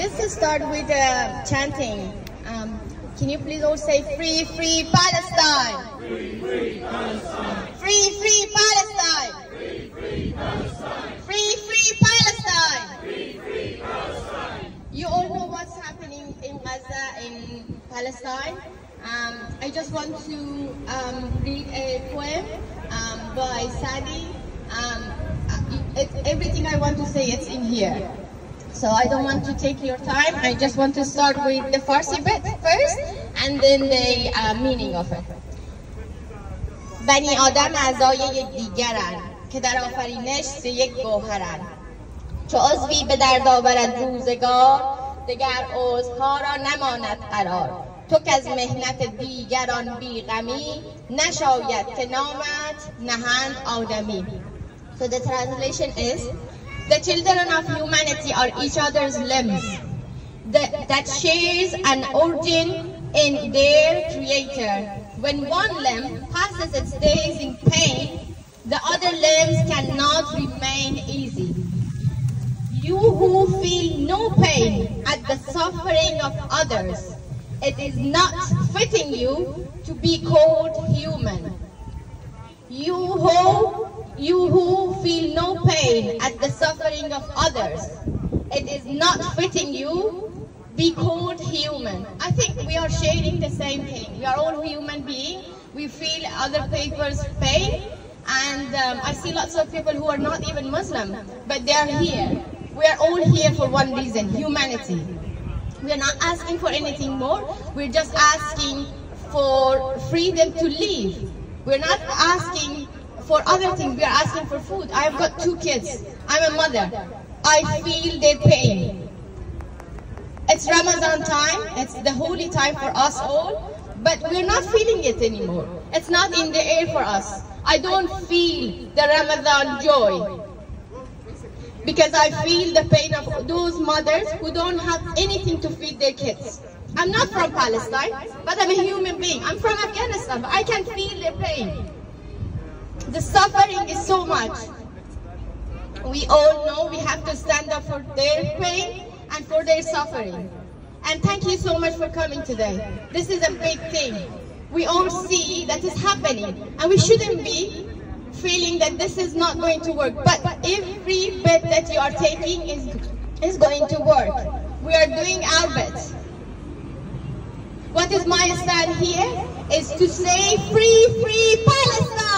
let's start with uh, chanting. Um, can you please all say free, free Palestine? Free, free Palestine. Free, free Palestine. Free, free Palestine. You all know what's happening in Gaza, in Palestine. Um, I just want to um, read a poem um, by Sadi. Um, it, everything I want to say, it's in here. So I don't want to take your time. I just want to start with the Farsi bit first and then the uh, meaning of it. بنی آدم اعضای یک دیگرن که در آفرینش سه یک گوهرن چو عضوی به درد آورد روزگار دگر عضوها را نماند قرار تو که از مهنت دیگران بیغمی نشاید که نامت نهند آدمی So the translation is The children of humanity are each other's limbs that, that shares an origin in their creator. When one limb passes its days in pain, the other limbs cannot remain easy. You who feel no pain at the suffering of others, it is not fitting you to be called human. You who you who feel no pain suffering of others. It is not fitting you be called human. I think we are sharing the same thing. We are all human beings. We feel other people's pain. And um, I see lots of people who are not even Muslim, but they are here. We are all here for one reason, humanity. We are not asking for anything more. We're just asking for freedom to live. We're not asking for other things. We are asking for food. I've got two kids. I'm a mother. I feel their pain. It's Ramadan time. It's the holy time for us all. But we're not feeling it anymore. It's not in the air for us. I don't feel the Ramadan joy. Because I feel the pain of those mothers who don't have anything to feed their kids. I'm not from Palestine, but I'm a human being. I'm from Afghanistan, but I can feel their pain. The suffering is so much. We all know we have to stand up for their pain and for their suffering. And thank you so much for coming today. This is a big thing. We all see that is happening and we shouldn't be feeling that this is not going to work. But every bet that you are taking is, is going to work. We are doing our bit. What is my stand here is to say free, free Palestine!